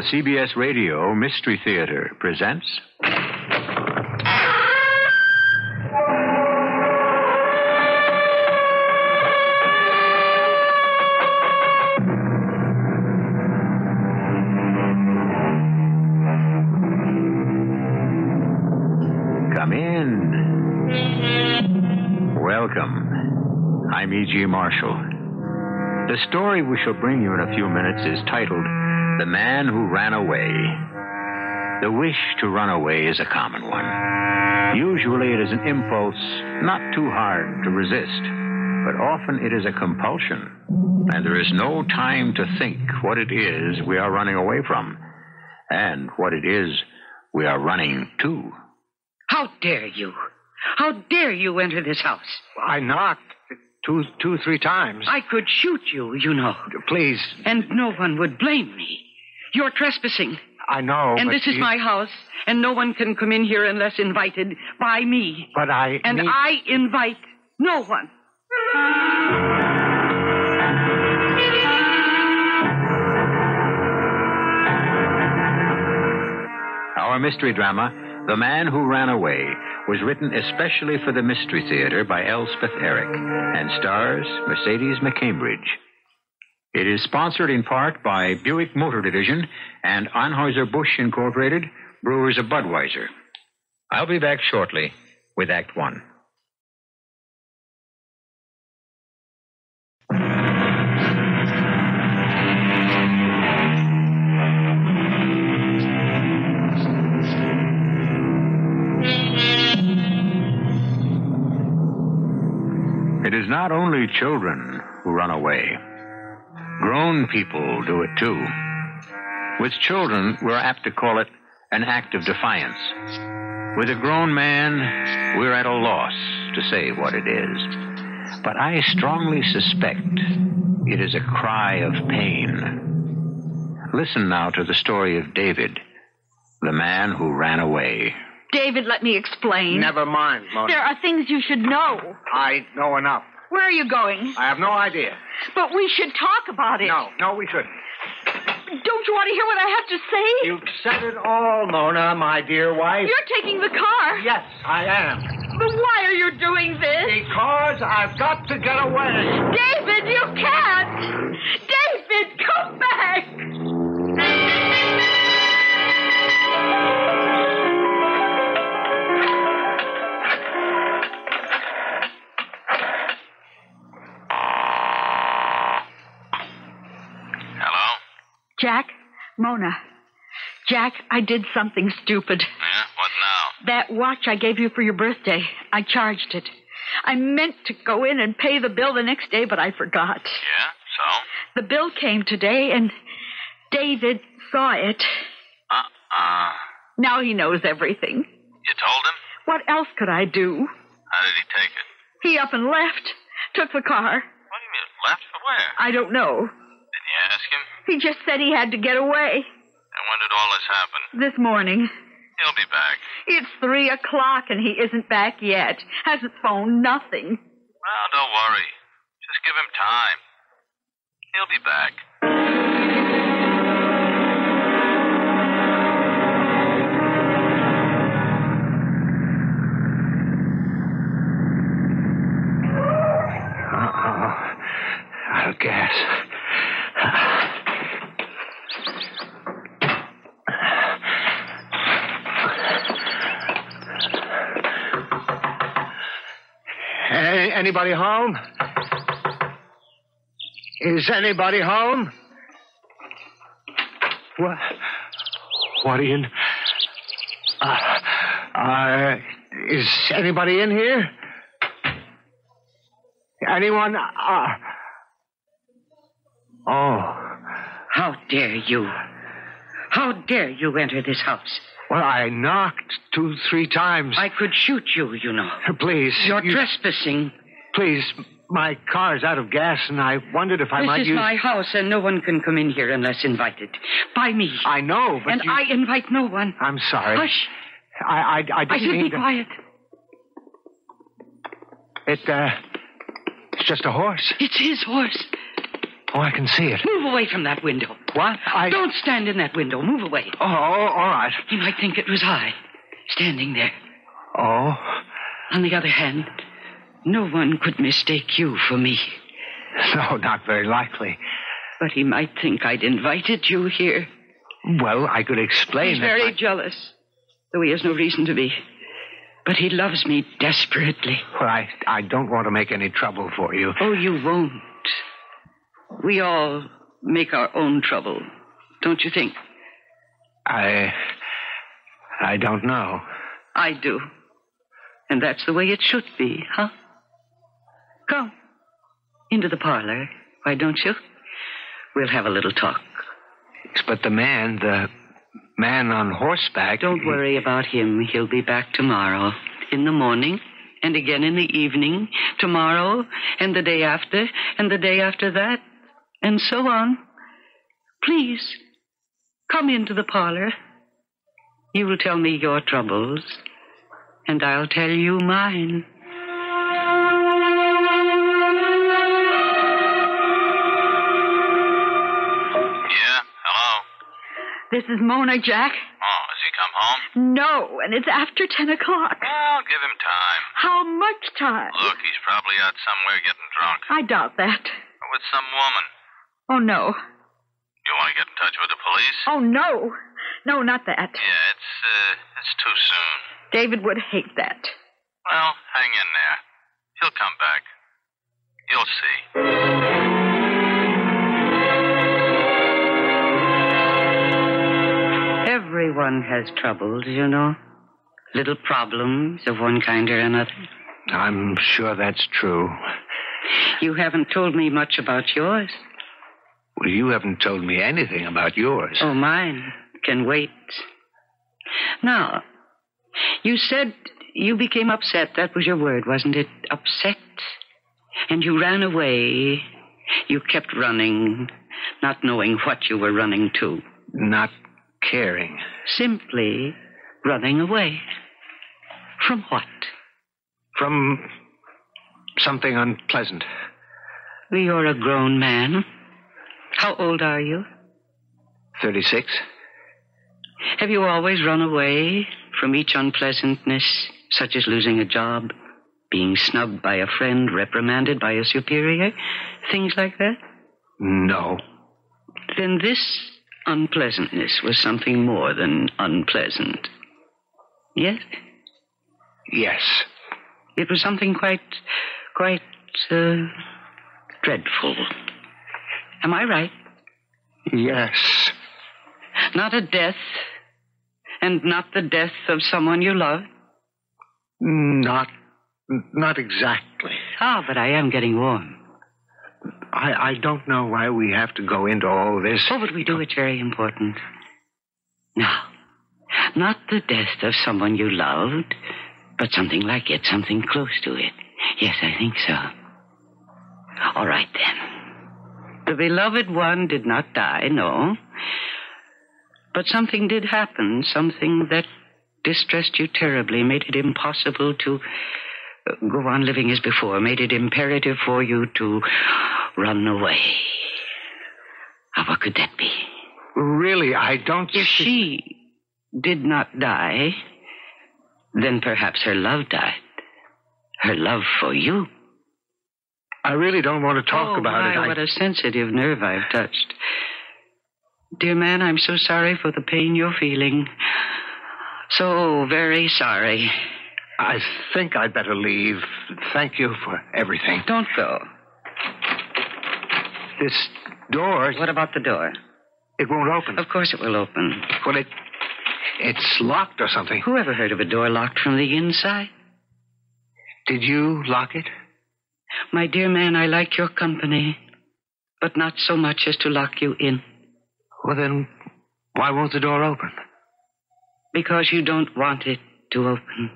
The CBS Radio Mystery Theater presents. Come in. Welcome. I'm E.G. Marshall. The story we shall bring you in a few minutes is titled The Man Who Ran Away. The wish to run away is a common one. Usually it is an impulse not too hard to resist, but often it is a compulsion, and there is no time to think what it is we are running away from and what it is we are running to. How dare you? How dare you enter this house? I knocked two, two, three times. I could shoot you, you know, Please, and no one would blame me. You're trespassing, I know. and but this is you- my house, and no one can come in here unless invited by me. But I. And need- I invite no one. Our mystery drama, The Man Who Ran Away, was written especially for the Mystery Theater by Elspeth Eric and stars Mercedes McCambridge. It is sponsored in part by Buick Motor Division and Anheuser-Busch Incorporated, brewers of Budweiser. I'll be back shortly with Act One. It is not only children who run away. Grown people do it too. With children, we're apt to call it an act of defiance. With a grown man, we're at a loss to say what it is. But I strongly suspect it is a cry of pain. Listen now to the story of David, the man who ran away. David, let me explain. Never mind, Mona. There are things you should know. I know enough. Where are you going? I have no idea. But we should talk about it. No, no, we shouldn't. Don't you want to hear what I have to say? You've said it all, Mona, my dear wife. You're taking the car. Yes, I am. But why are you doing this? Because I've got to get away. David, you can't. David, come back. Jack, Mona. Jack, I did something stupid. Yeah? What now? That watch I gave you for your birthday, I charged it. I meant to go in and pay the bill the next day, but I forgot. Yeah? So? The bill came today, and David saw it. Uh-uh. Now he knows everything. You told him? What else could I do? How did he take it? He up and left, took the car. What do you mean? Left for where? I don't know. Didn't you ask him? He just said he had to get away And when did all this happen? this morning. He'll be back. It's three o'clock and he isn't back yet. Hasn't phoned nothing. Well, don't worry. Just give him time. He'll be back. Anybody home? Is anybody home? What? What are you? Uh, uh, is anybody in here? Anyone? Uh, oh, How dare you? How dare you enter this house? well, I knocked two, three times. I could shoot you, you know. Please, You're you- trespassing. Please. My car is out of gas, and I wondered if I this might This is use. my house, and no one can come in here unless invited. By me. I know, but and you- I invite no one. I'm sorry. Hush. I, I, I I didn't said mean be to. quiet. It, uh, it's just a horse. It's his horse. Oh, I can see it. Move away from that window. What? I. Don't stand in that window. Move away. Oh, all right. He might think it was I, standing there. Oh. On the other hand, no one could mistake you for me. No, not very likely. But he might think I'd invited you here. Well, I could explain He's very my- jealous, though he has no reason to be. But he loves me desperately. Well, I, I don't want to make any trouble for you. Oh, you won't. We all make our own trouble, don't you think? I. I don't know. I do. And that's the way it should be, huh? Come. Into the parlor, why don't you? We'll have a little talk. But the man, the man on horseback. Don't worry about him. He'll be back tomorrow. In the morning, and again in the evening, tomorrow, and the day after, and the day after that, and so on. Please, come into the parlor. You will tell me your troubles, and I'll tell you mine. This is Mona, Jack. Oh, has he come home? No, and it's after 10 o'clock. Well, give him time. How much time? Look, he's probably out somewhere getting drunk. I doubt that. Or with some woman. Oh, no. You want to get in touch with the police? Oh, no. No, not that. Yeah, it's, uh, it's too soon. David would hate that. Well, hang in there. He'll come back. You'll see. Everyone has troubles, you know. Little problems of one kind or another. I'm sure that's true. You haven't told me much about yours. Well, you haven't told me anything about yours. Oh, mine can wait. Now, you said you became upset. That was your word, wasn't it? Upset. And you ran away. You kept running, not knowing what you were running to. Not caring. Simply running away. From what? From something unpleasant. You're a grown man. How old are you? 36? Have you always run away from each unpleasantness, such as losing a job, being snubbed by a friend, reprimanded by a superior, things like that? No. Then this unpleasantness was something more than unpleasant. Yes? Yes. It was something quite, quite, uh, dreadful. Am I right? Yes. Not a death, and not the death of someone you love. Not. Not exactly. Ah, but I am getting warm. I, I don't know why we have to go into all this. Oh, but we do. It's very important. Now, not the death of someone you loved, but something like it, something close to it. Yes, I think so. All right, then. The beloved one did not die, no. But something did happen, something that distressed you terribly, made it impossible to uh, go on living as before, made it imperative for you to run away. Now, what could that be? Really, I don't. If see- she did not die, then perhaps her love died. Her love for you. I really don't want to talk oh, about my, it. I- what a sensitive nerve I've touched. Dear man, I'm so sorry for the pain you're feeling. So very sorry. I think I'd better leave. Thank you for everything. Don't go. This door, What about the door? it won't open. Of course it will open. Well, it, it's locked or something. Who ever heard of a door locked from the inside? Did you lock it? My dear man, I like your company, but not so much as to lock you in. Well, then, why won't the door open? Because you don't want it to open.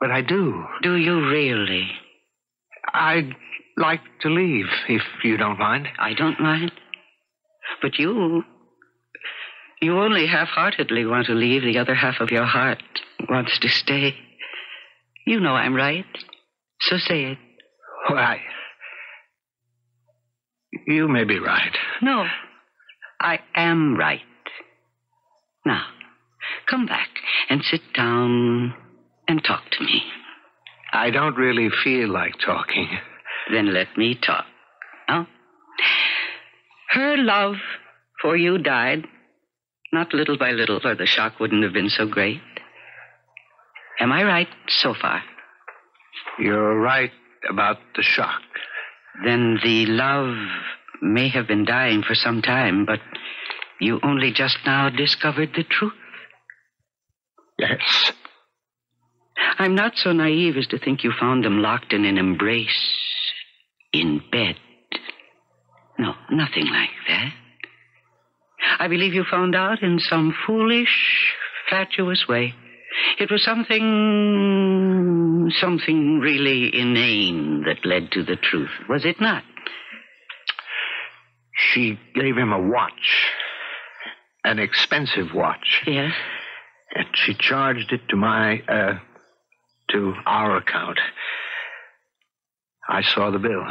But I do. Do you really? I'd like to leave, if you don't mind. I don't mind. But you. You only half heartedly want to leave. The other half of your heart wants to stay. You know I'm right. So say it. Why? You may be right. No, I am right. Now, come back and sit down and talk to me. I don't really feel like talking. Then let me talk. Now, her love for you died, not little by little, or the shock wouldn't have been so great. Am I right so far? You're right about the shock. Then the love may have been dying for some time, but you only just now discovered the truth. Yes. I'm not so naive as to think you found them locked in an embrace in bed. No, nothing like that. I believe you found out in some foolish, fatuous way. It was something, something really inane that led to the truth, was it not? She gave him a watch. An expensive watch. Yes. And she charged it to my, uh, to our account. I saw the bill.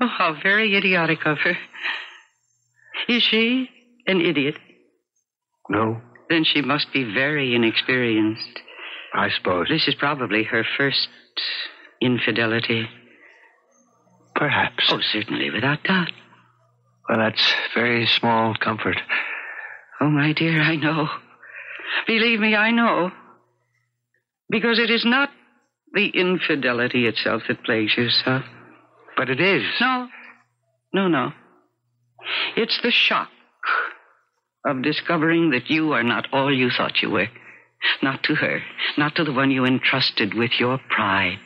Oh, how very idiotic of her. Is she an idiot? No, Then she must be very inexperienced. I suppose. This is probably her first infidelity. Perhaps. Oh, certainly, without doubt. Well, that's very small comfort. Oh, my dear, I know. Believe me, I know. Because it is not the infidelity itself that plagues you so. But it is. No. No, no. It's the shock of discovering that you are not all you thought you were. Not to her, not to the one you entrusted with your pride,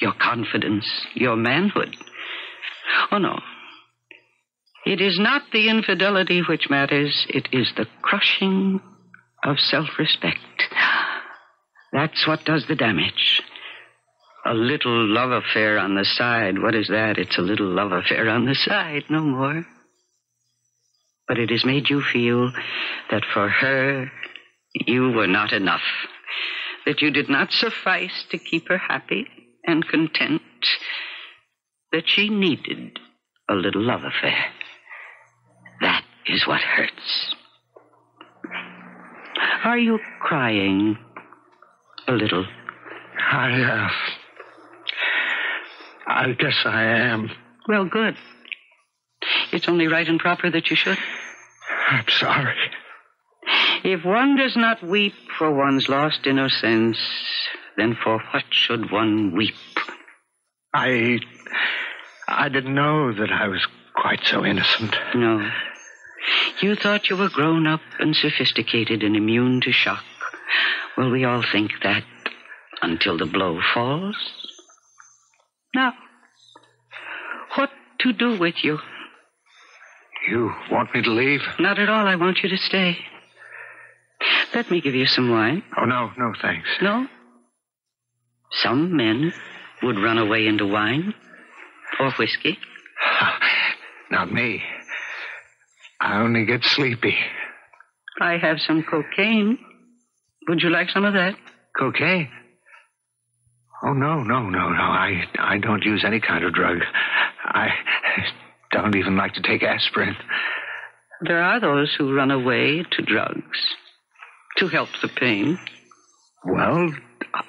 your confidence, your manhood. Oh, no. It is not the infidelity which matters, it is the crushing of self respect. That's what does the damage. A little love affair on the side. What is that? It's a little love affair on the side, no more. But it has made you feel that for her, you were not enough. That you did not suffice to keep her happy and content. That she needed a little love affair. That is what hurts. Are you crying a little? I, uh, I guess I am. Well, good. It's only right and proper that you should. I'm sorry. If one does not weep for one's lost innocence, then for what should one weep? I, I didn't know that I was quite so innocent. No. You thought you were grown up and sophisticated and immune to shock. Well, we all think that until the blow falls. Now, what to do with you? You want me to leave? Not at all. I want you to stay. Let me give you some wine. Oh, no, no, thanks. No? Some men would run away into wine or whiskey. Not me. I only get sleepy. I have some cocaine. Would you like some of that? Cocaine? Oh, no, no, no, no. I, I don't use any kind of drug. I don't even like to take aspirin. There are those who run away to drugs to help the pain. Well,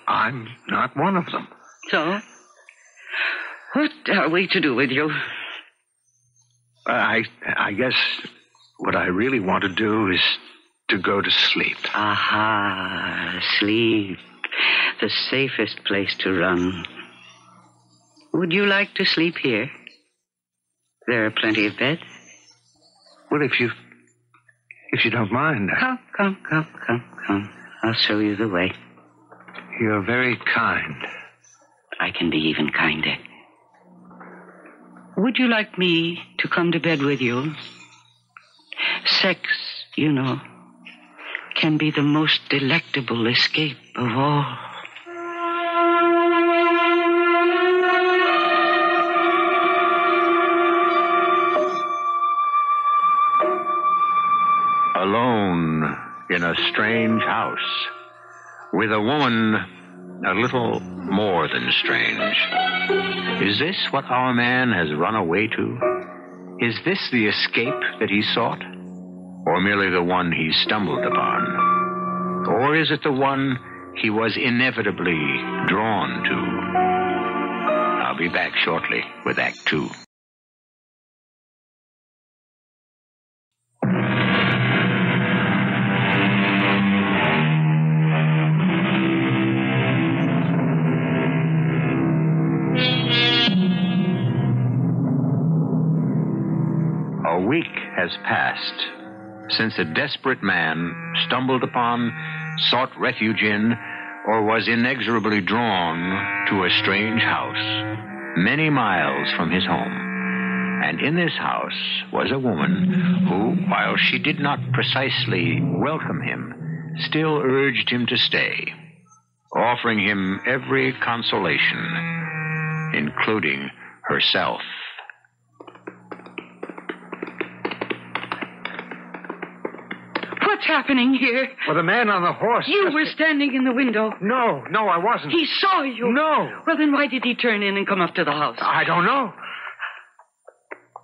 I'm not one of them. So, what are we to do with you? I, I guess what I really want to do is to go to sleep. Aha, sleep. The safest place to run. Would you like to sleep here? There are plenty of beds. Well, if you, if you don't mind, Come, come, come, come, come. I'll show you the way. you're very kind. I can be even kinder. Would you like me to come to bed with you? Sex, you know, can be the most delectable escape of all. In a strange house with a woman a little more than strange. Is this what our man has run away to? Is this the escape that he sought? Or merely the one he stumbled upon? Or is it the one he was inevitably drawn to? I'll be back shortly with Act Two. Has passed since a desperate man stumbled upon, sought refuge in, or was inexorably drawn to a strange house many miles from his home. And in this house was a woman who, while she did not precisely welcome him, still urged him to stay, offering him every consolation, including herself. What's happening here? Well, the man on the horse. You were standing in the window. No, no, I wasn't. He saw you. No. Well, then why did he turn in and come up to the house? I don't know.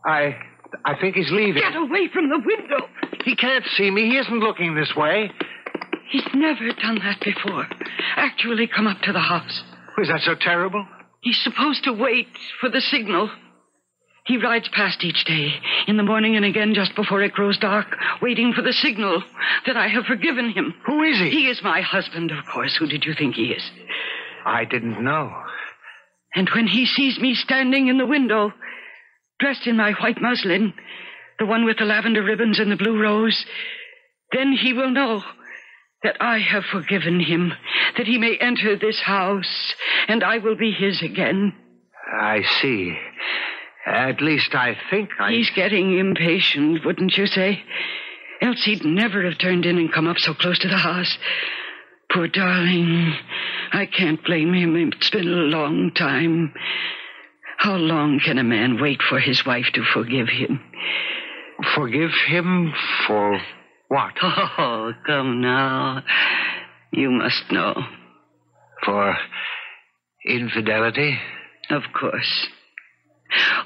I. I think he's leaving. Get away from the window. He can't see me. He isn't looking this way. He's never done that before. Actually come up to the house. Is that so terrible? He's supposed to wait for the signal. He rides past each day, in the morning and again just before it grows dark, waiting for the signal that I have forgiven him. Who is he? He is my husband, of course. Who did you think he is? I didn't know. And when he sees me standing in the window, dressed in my white muslin, the one with the lavender ribbons and the blue rose, then he will know that I have forgiven him, that he may enter this house, and I will be his again. I see. At least I think I. He's getting impatient, wouldn't you say? Else he'd never have turned in and come up so close to the house. Poor darling. I can't blame him. It's been a long time. How long can a man wait for his wife to forgive him? Forgive him for what? Oh, come now. You must know. For infidelity? Of course.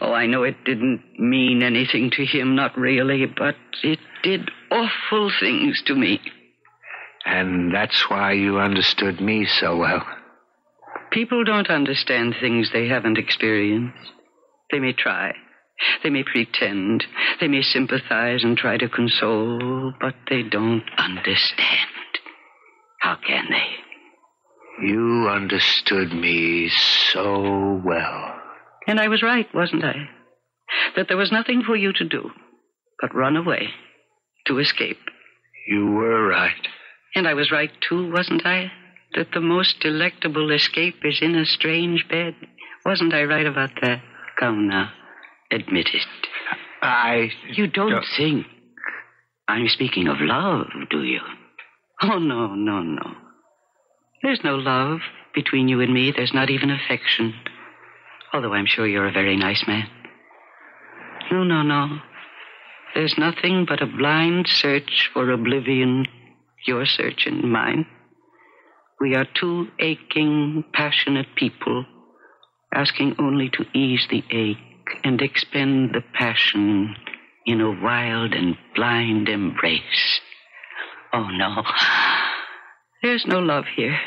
Oh, I know it didn't mean anything to him, not really, but it did awful things to me. And that's why you understood me so well. People don't understand things they haven't experienced. They may try. They may pretend. They may sympathize and try to console, but they don't understand. How can they? You understood me so well. And I was right, wasn't I? That there was nothing for you to do but run away to escape. You were right. And I was right, too, wasn't I? That the most delectable escape is in a strange bed. Wasn't I right about that? Come now, admit it. I. You don't Don't- think I'm speaking of love, do you? Oh, no, no, no. There's no love between you and me. There's not even affection. Although I'm sure you're a very nice man. No, no, no. There's nothing but a blind search for oblivion. Your search and mine. We are two aching, passionate people, asking only to ease the ache and expend the passion in a wild and blind embrace. Oh, no. There's no love here.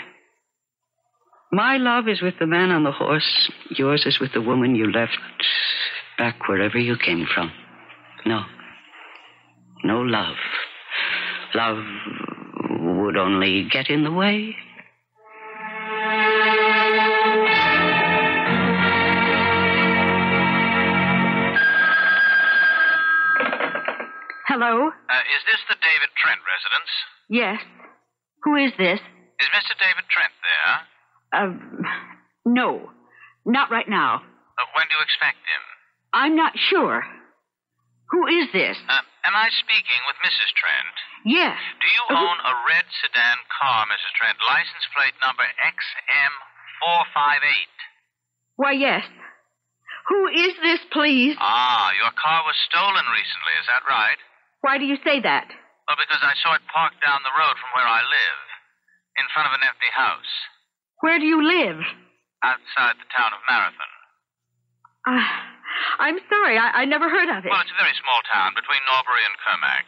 My love is with the man on the horse. Yours is with the woman you left back wherever you came from. No. No love. Love would only get in the way. Hello? Uh, is this the David Trent residence? Yes. Who is this? Is Mr. David Trent there? Uh, no. Not right now. Uh, when do you expect him? I'm not sure. Who is this? Uh, am I speaking with Mrs. Trent? Yes. Do you Uh, own a red sedan car, Mrs. Trent? License plate number XM458. Why, yes. Who is this, please? Ah, your car was stolen recently, is that right? Why do you say that? Well, because I saw it parked down the road from where I live, in front of an empty house, Where do you live? outside the town of Marathon. Uh, I'm sorry. I, I never heard of it. Well, it's a very small town between Norbury and Kermack.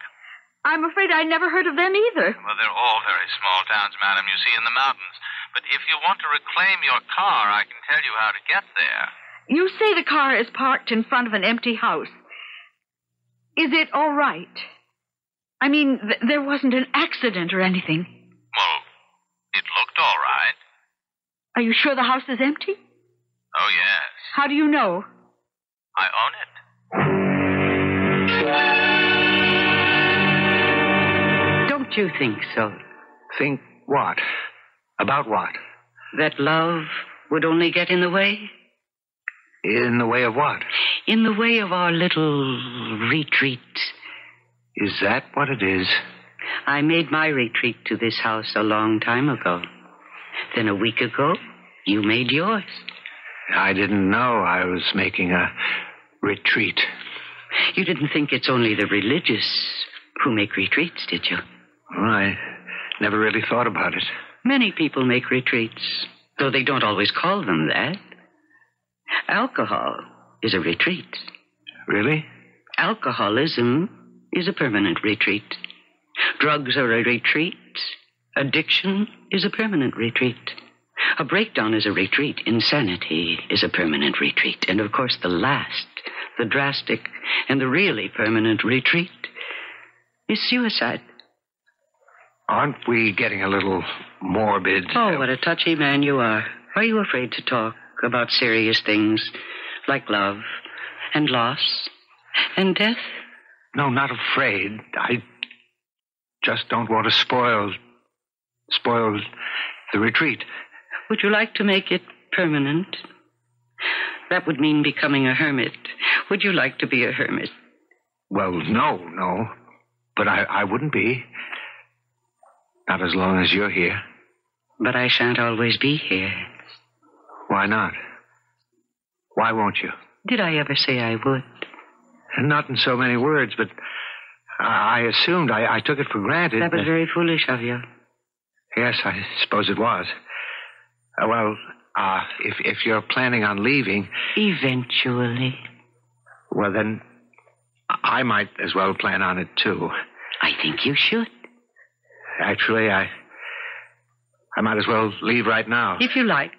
I'm afraid I never heard of them either. Well, they're all very small towns, madam, you see, in the mountains. But if you want to reclaim your car, I can tell you how to get there. You say the car is parked in front of an empty house. Is it all right? I mean, th- there wasn't an accident or anything. Well, it looked all right. Are you sure the house is empty? Oh, yes. How do you know? I own it. Don't you think so? Think what? About what? That love would only get in the way? In the way of what? In the way of our little retreat. Is that what it is? I made my retreat to this house a long time ago. Then a week ago, you made yours. I didn't know I was making a retreat. You didn't think it's only the religious who make retreats, did you? Well, I never really thought about it. Many people make retreats, though they don't always call them that. Alcohol is a retreat. Really? Alcoholism is a permanent retreat. Drugs are a retreat. Addiction is a permanent retreat. A breakdown is a retreat. Insanity is a permanent retreat. And of course, the last, the drastic, and the really permanent retreat is suicide. Aren't we getting a little morbid? Oh, what a touchy man you are. Are you afraid to talk about serious things like love and loss and death? No, not afraid. I just don't want to spoil spoil the retreat. Would you like to make it permanent? That would mean becoming a hermit. Would you like to be a hermit? Well, no, no. But I, I wouldn't be. Not as long as you're here. But I shan't always be here. Why not? Why won't you? Did I ever say I would? Not in so many words, but I assumed, I, I took it for granted. That was very foolish of you. Yes, I suppose it was. Uh, well, uh, if, if you're planning on leaving, Eventually. well, then I might as well plan on it, too. I think you should. Actually, I. I might as well leave right now. If you like.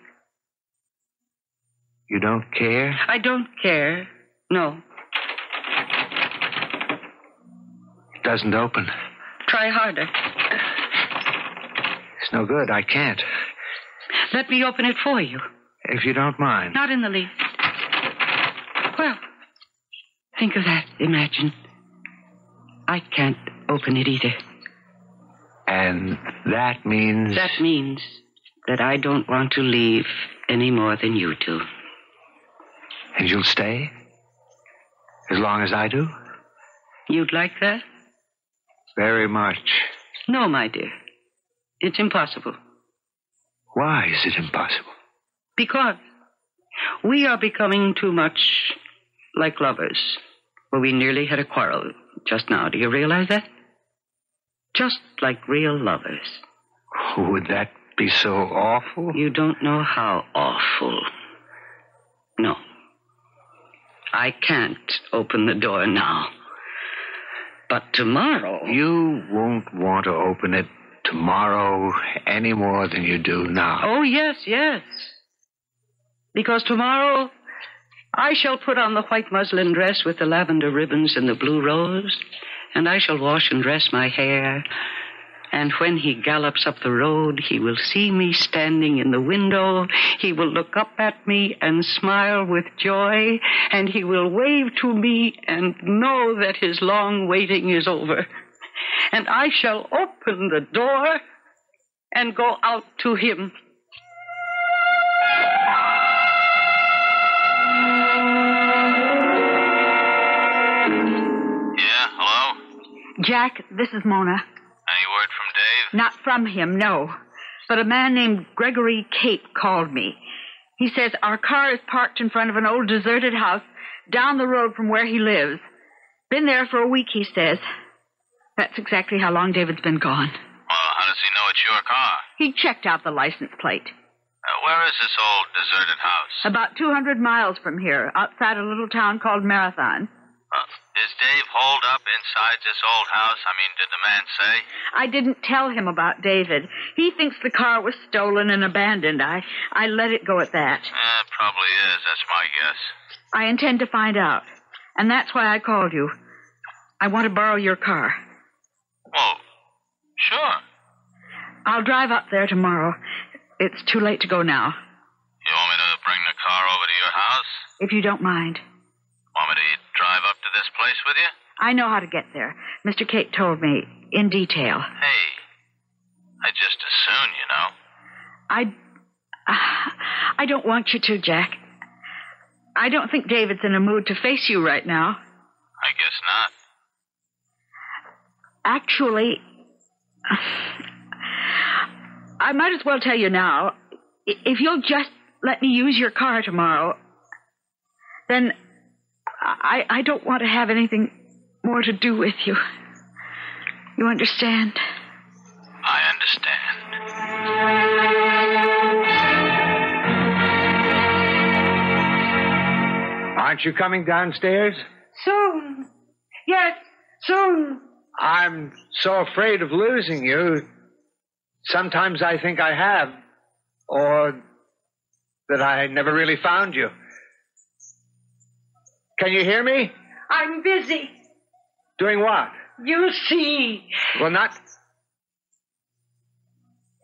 You don't care? I don't care. No. It doesn't open. Try harder. It's no good. I can't. Let me open it for you. If you don't mind. Not in the least. Well, think of that. Imagine. I can't open it either. And that means. That means that I don't want to leave any more than you do. And you'll stay? As long as I do? You'd like that? Very much. No, my dear. It's impossible. Why is it impossible? Because we are becoming too much like lovers. Well, we nearly had a quarrel just now. Do you realize that? Just like real lovers. Would that be so awful? You don't know how awful. No. I can't open the door now. But tomorrow. You won't want to open it tomorrow any more than you do now. Oh, yes, yes. Because tomorrow I shall put on the white muslin dress with the lavender ribbons and the blue rose, and I shall wash and dress my hair. And when he gallops up the road, he will see me standing in the window. He will look up at me and smile with joy, and he will wave to me and know that his long waiting is over. And I shall open the door and go out to him. Yeah, hello? Jack, this is Mona. Any word from Dave? Not from him, no. But a man named Gregory Cape called me. He says our car is parked in front of an old deserted house down the road from where he lives. Been there for a week, he says. That's exactly how long David's been gone. Well, how does he know it's your car? He checked out the license plate. Uh, where is this old deserted house? About 200 miles from here, outside a little town called Marathon. Uh, is Dave holed up inside this old house? I mean, did the man say? I didn't tell him about David. He thinks the car was stolen and abandoned. I, I let it go at that. Uh, probably is. That's my guess. I intend to find out. And that's why I called you. I want to borrow your car. Well, sure. I'll drive up there tomorrow. It's too late to go now, You want me to bring the car over to your house? if you don't mind. Want me to drive up to this place with you? I know how to get there. Mr. Kate told me in detail. Hey, I just as soon, you know. I. I don't want you to, Jack. I don't think David's in a mood to face you right now. I guess not. Actually, I might as well tell you now. If you'll just let me use your car tomorrow, then I, I don't want to have anything more to do with you. You understand? I understand. Aren't you coming downstairs? Soon. Yes, soon. I'm so afraid of losing you. Sometimes I think I have, or that I never really found you. Can you hear me? I'm busy. Doing what? You see. Well, not.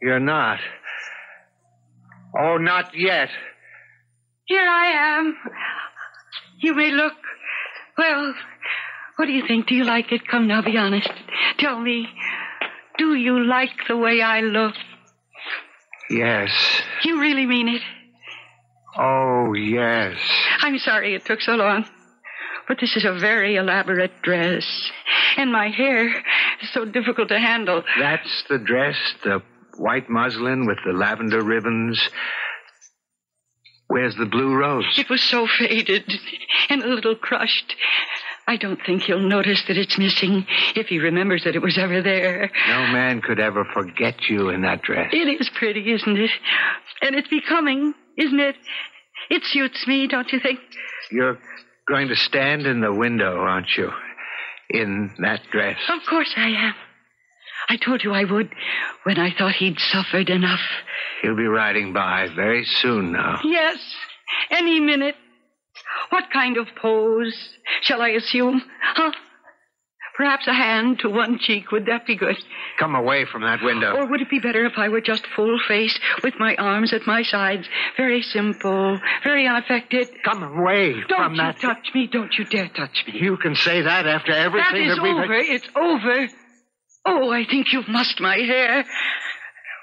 You're not. Oh, not yet. Here I am. You may look. Well, what do you think? Do you like it? Come now, be honest. Tell me, do you like the way I look? Yes. You really mean it? Oh, yes. I'm sorry it took so long. But this is a very elaborate dress. And my hair is so difficult to handle. That's the dress, the white muslin with the lavender ribbons. Where's the blue rose? It was so faded and a little crushed. I don't think he'll notice that it's missing if he remembers that it was ever there. No man could ever forget you in that dress. It is pretty, isn't it? And it's becoming, isn't it? It suits me, don't you think? You're going to stand in the window, aren't you? In that dress. Of course I am. I told you I would when I thought he'd suffered enough. He'll be riding by very soon now. Yes, any minute. What kind of pose shall I assume? Huh? Perhaps a hand to one cheek. Would that be good? Come away from that window. Or would it be better if I were just full face with my arms at my sides? Very simple, very unaffected. Come away Don't from you touch me. Don't you dare touch me. You can say that after everything That is we've. over. It's over. Oh, I think you've mussed my hair.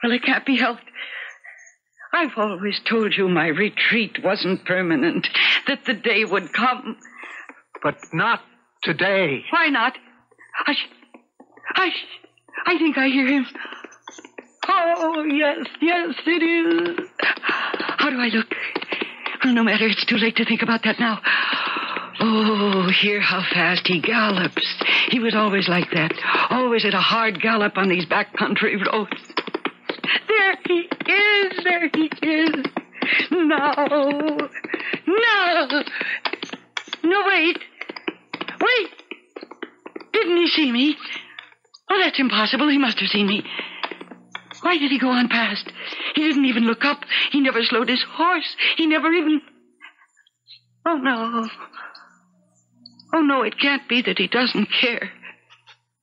Well, it can't be helped. I've always told you my retreat wasn't permanent, that the day would come. But not today. Why not? I, I, I think I hear him. Oh, yes, yes, it is. How do I look? Well, no matter. It's too late to think about that now. Oh, hear how fast he gallops. He was always like that. Always at a hard gallop on these backcountry roads. There he is. There he is. No. No. No, wait. Wait. Didn't he see me? Oh, that's impossible. He must have seen me. Why did he go on past? He didn't even look up. He never slowed his horse. He never even. Oh, no. Oh, no, it can't be that he doesn't care.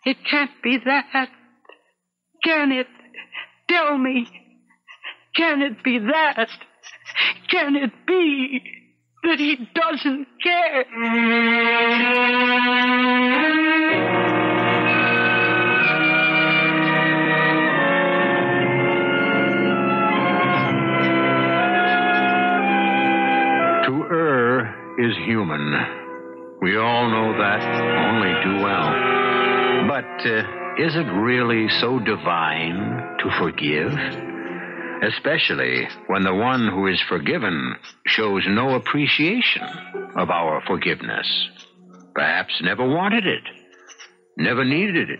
It can't be that. Can it? Tell me. Can it be that? Can it be that he doesn't care? To err is human. We all know that only too well. But uh, is it really so divine to forgive? Especially when the one who is forgiven shows no appreciation of our forgiveness. Perhaps never wanted it, never needed it,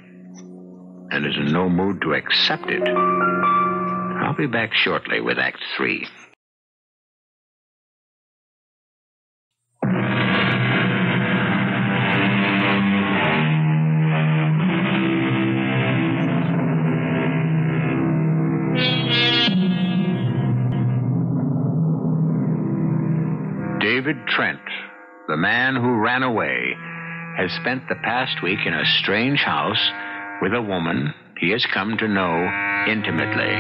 and is in no mood to accept it. I'll be back shortly with Act Three. David Trent, the man who ran away, has spent the past week in a strange house with a woman he has come to know intimately,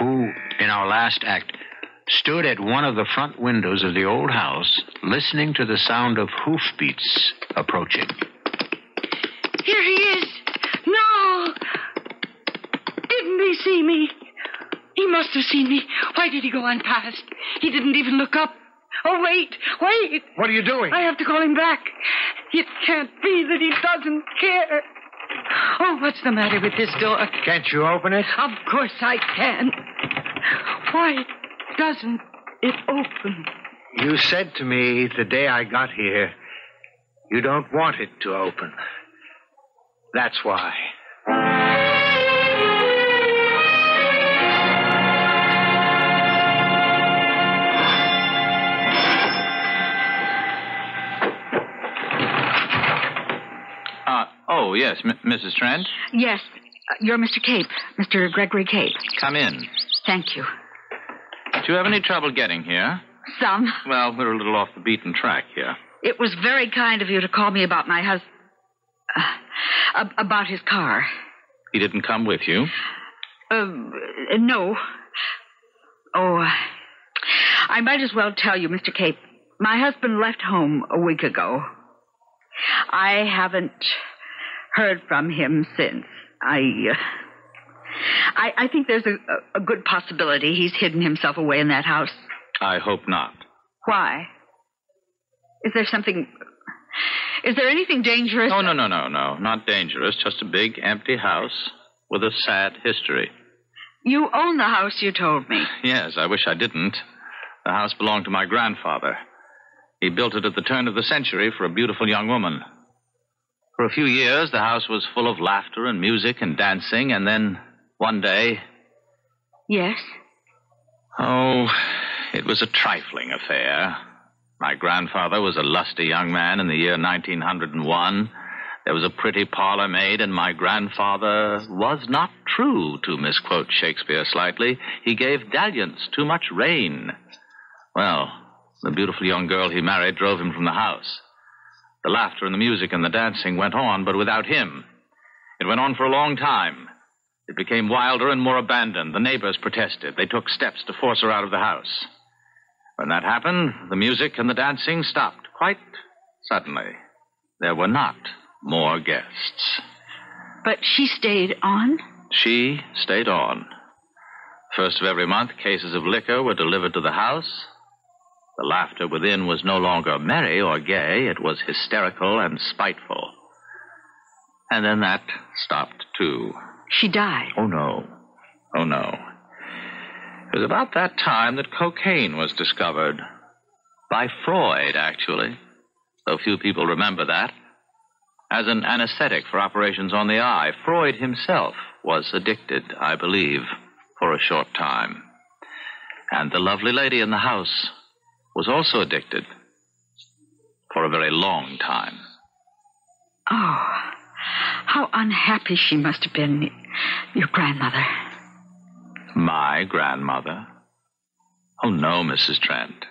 who, in our last act, stood at one of the front windows of the old house listening to the sound of hoofbeats approaching. Here he is. No! Didn't he see me? He must have seen me. Why did he go on past? He didn't even look up. Oh, wait, wait. What are you doing? I have to call him back. It can't be that he doesn't care. Oh, what's the matter with this door? Can't you open it? Of course I can. Why doesn't it open? You said to me the day I got here, you don't want it to open. That's why. Oh, yes, M- Mrs. Trent. Yes, uh, you're Mr. Cape, Mr. Gregory Cape. Come in. Thank you. Do you have any trouble getting here? Some. Well, we're a little off the beaten track here. It was very kind of you to call me about my husband. Uh, about his car. He didn't come with you. Uh, no. Oh, uh, I might as well tell you, Mr. Cape. My husband left home a week ago. I haven't heard from him since. I, uh, I, I think there's a, a good possibility he's hidden himself away in that house. I hope not. Why? Is there something? Is there anything dangerous? Oh, no, no, no, no. Not dangerous. Just a big, empty house with a sad history. You own the house, you told me. Yes, I wish I didn't. The house belonged to my grandfather. He built it at the turn of the century for a beautiful young woman. For a few years, the house was full of laughter and music and dancing, and then one day, Yes. oh, it was a trifling affair. My grandfather was a lusty young man in the year 1901. There was a pretty parlor maid, and my grandfather was not true, to misquote Shakespeare slightly. He gave dalliance too much rein. Well, the beautiful young girl he married drove him from the house. The laughter and the music and the dancing went on, but without him. It went on for a long time. It became wilder and more abandoned. The neighbors protested. They took steps to force her out of the house. When that happened, the music and the dancing stopped quite suddenly. There were not more guests. But she stayed on? She stayed on. First of every month, cases of liquor were delivered to the house. The laughter within was no longer merry or gay, it was hysterical and spiteful. And then that stopped too. She died. Oh, no. Oh, no. It was about that time that cocaine was discovered. By Freud, actually. Though few people remember that. As an anesthetic for operations on the eye, Freud himself was addicted, I believe, for a short time. And the lovely lady in the house was also addicted for a very long time. Oh, how unhappy she must have been, your grandmother. My grandmother? Oh, no, Mrs. Trent.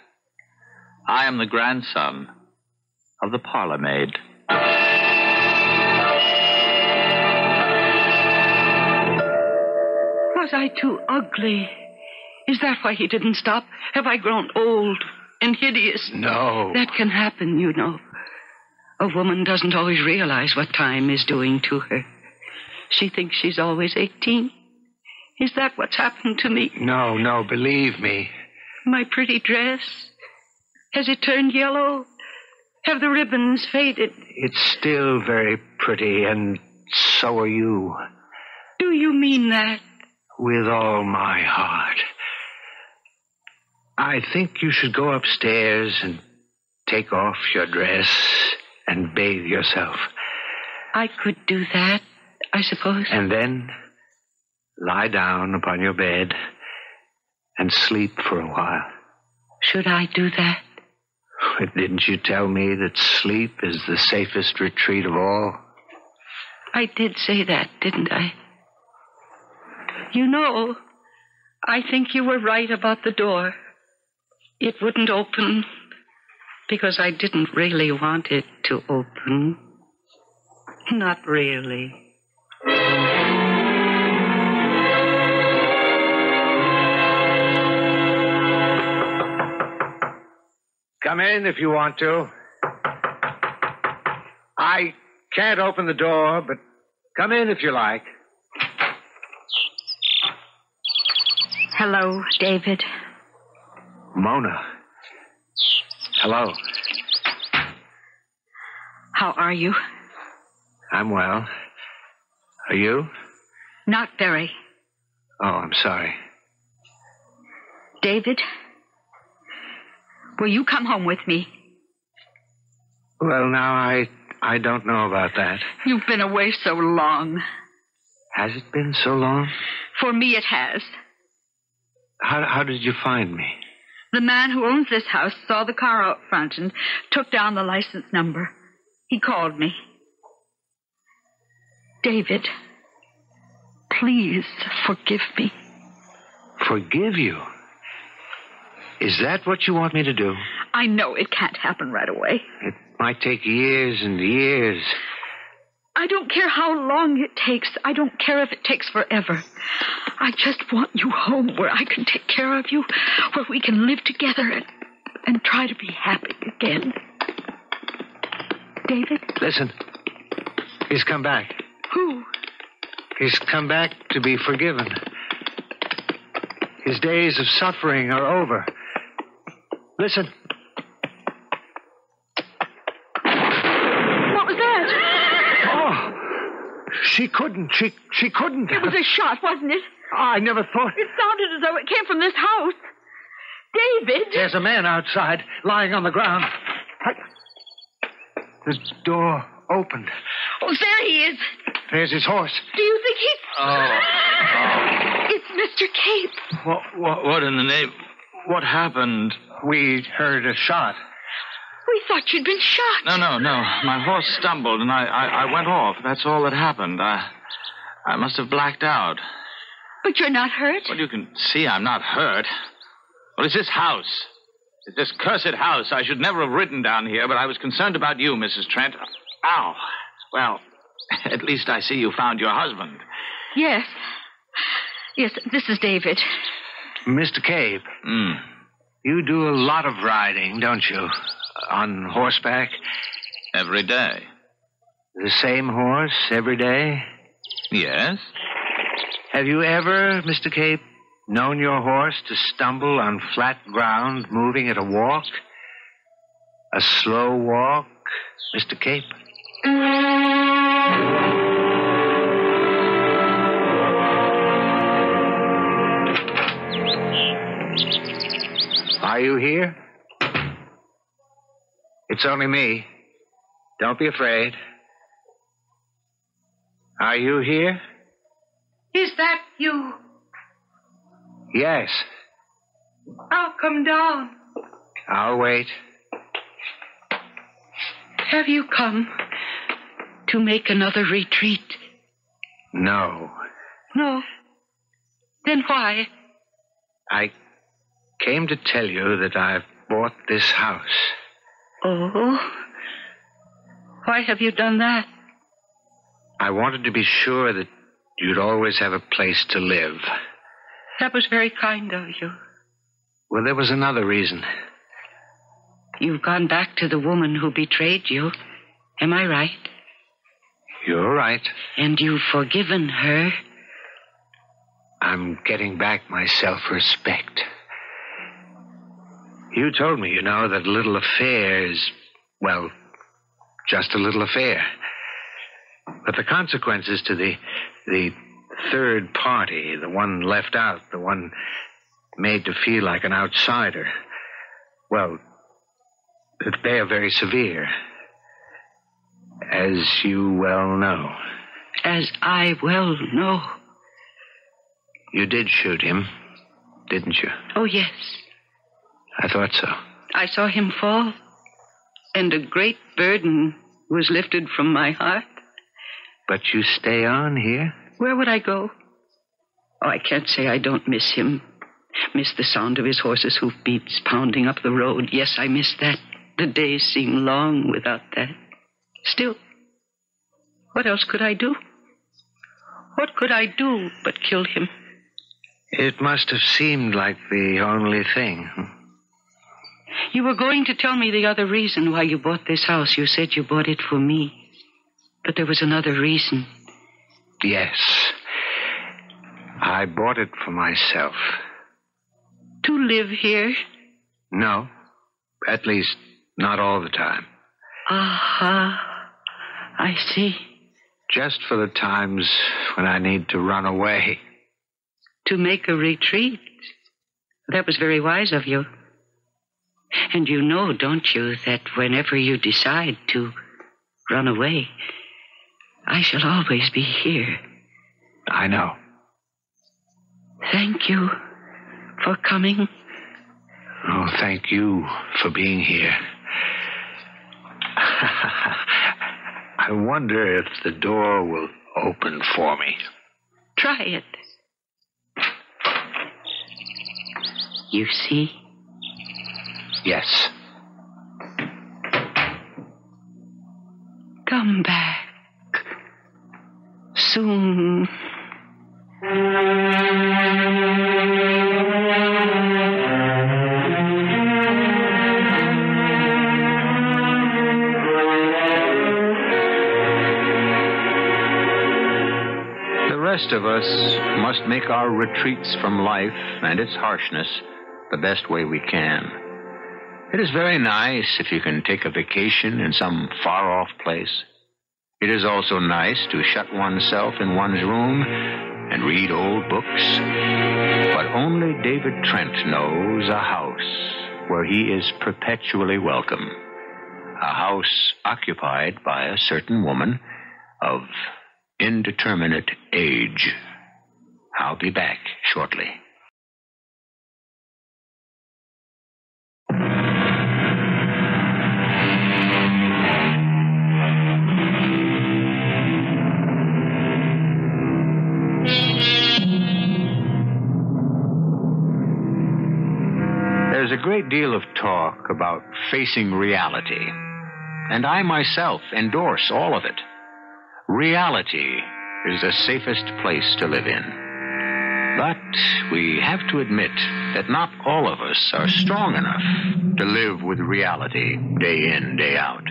I am the grandson of the parlor maid. Was I too ugly? Is that why he didn't stop? Have I grown old and hideous? No. That can happen, you know. A woman doesn't always realize what time is doing to her. She thinks she's always 18. Is that what's happened to me? No, no, believe me. My pretty dress? Has it turned yellow? Have the ribbons faded? It's still very pretty, and so are you. Do you mean that? With all my heart. I think you should go upstairs and take off your dress and bathe yourself. I could do that, I suppose. And then lie down upon your bed and sleep for a while. Should I do that? Didn't you tell me that sleep is the safest retreat of all? I did say that, didn't I? You know, I think you were right about the door. It wouldn't open because I didn't really want it to open. Not really. Come in if you want to. I can't open the door, but come in if you like. Hello, David. Mona. Hello. How are you? I'm well. Are you? Not very. Oh, I'm sorry. David, will you come home with me? Well, now I I don't know about that. You've been away so long. Has it been so long? For me, it has. How how did you find me? The man who owns this house saw the car out front and took down the license number. He called me. David, please forgive me. Forgive you? Is that what you want me to do? I know it can't happen right away. It might take years and years. I don't care how long it takes. I don't care if it takes forever. I just want you home where I can take care of you, where we can live together and, and try to be happy again. David? Listen. He's come back. Who? He's come back to be forgiven. His days of suffering are over. Listen. What was that? Oh, she couldn't. She she couldn't. It was a shot, wasn't it? I never thought. It sounded as though it came from this house. David! There's a man outside, lying on the ground. I... The door opened. Oh, there he is. There's his horse. Do you think he's. Oh. It's Mr. Cape. What, what, what in the name? What happened? We heard a shot. We thought you'd been shot. No, no, no. My horse stumbled and I, I, I went off. That's all that happened. I, I must have blacked out. But you're not hurt? Well, you can see I'm not hurt. Well, it's this house. It's this cursed house. I should never have ridden down here, but I was concerned about you, Mrs. Trent. Ow. Well, at least I see you found your husband. Yes. Yes, this is David. Mr. Cave. Hmm. you do a lot of riding, don't you? On horseback? Every day. The same horse every day? Yes? Have you ever, Mr. Cape, known your horse to stumble on flat ground moving at a walk? A slow walk, Mr. Cape? Are you here? It's only me. Don't be afraid. Are you here? Is that you? Yes. I'll come down. I'll wait. Have you come to make another retreat? No. No. Then why? I came to tell you that I've bought this house. Oh? Why have you done that? I wanted to be sure that you'd always have a place to live. That was very kind of you. Well, there was another reason. You've gone back to the woman who betrayed you. Am I right? You're right. And you've forgiven her. I'm getting back my self respect. You told me, you know, that a little affair is, well, just a little affair. But the consequences to the the third party, the one left out, the one made to feel like an outsider, well, they are very severe. As you well know. As I well know. You did shoot him, didn't you? Oh, yes. I thought so. I saw him fall, and a great burden was lifted from my heart. But you stay on here? Where would I go? Oh, I can't say I don't miss him. Miss the sound of his horse's hoofbeats pounding up the road. Yes, I miss that. The days seem long without that. Still, what else could I do? What could I do but kill him? It must have seemed like the only thing. You were going to tell me the other reason why you bought this house. You said you bought it for me. But there was another reason. Yes. I bought it for myself. To live here? No. At least, not all the time. Aha. I see. Just for the times when I need to run away. To make a retreat. That was very wise of you. And you know, don't you, that whenever you decide to run away, I shall always be here. I know. Thank you for coming. Oh, thank you for being here. I wonder if the door will open for me. Try it. You see? Yes. Come back. Soon. The rest of us must make our retreats from life and its harshness the best way we can. It is very nice if you can take a vacation in some far off place. It is also nice to shut oneself in one's room and read old books. But only David Trent knows a house where he is perpetually welcome. A house occupied by a certain woman of indeterminate age. I'll be back shortly. There's a great deal of talk about facing reality, and I myself endorse all of it. Reality is the safest place to live in. But we have to admit that not all of us are strong enough to live with reality day in, day out.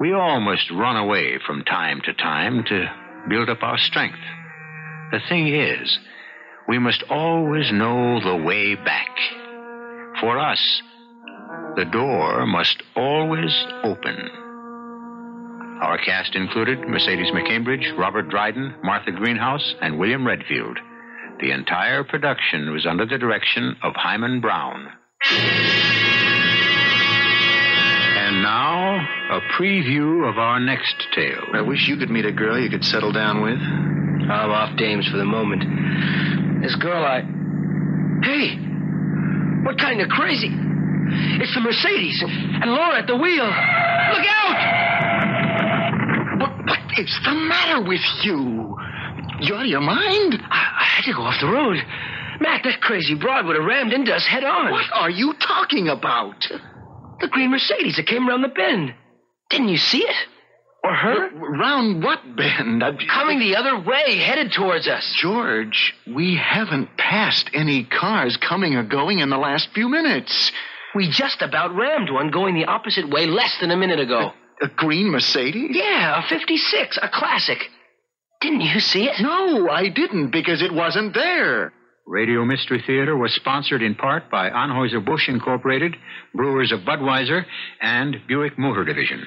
We all must run away from time to time to build up our strength. The thing is, we must always know the way back. For us, the door must always open. Our cast included Mercedes McCambridge, Robert Dryden, Martha Greenhouse, and William Redfield. The entire production was under the direction of Himan Brown. And now, a preview of our next tale. I wish you could meet a girl you could settle down with. I'm off dames for the moment. This girl I. Hey! What kind of crazy? It's the Mercedes, and Laura at the wheel. Look out! What, what is the matter with you? You out of your mind? I, I had to go off the road. Matt, that crazy broad would have rammed into us head on. What are you talking about? The green Mercedes that came around the bend. Didn't you see it? Or her? Round what bend? I- Coming the other way, headed towards us. George, we haven't passed any cars coming or going in the last few minutes. We just about rammed one going the opposite way less than a minute ago. A green Mercedes? Yeah, a 56, a classic. Didn't you see it? No, I didn't because it wasn't there. Radio Mystery Theater was sponsored in part by Anheuser-Busch Incorporated, Brewers of Budweiser, and Buick Motor Division.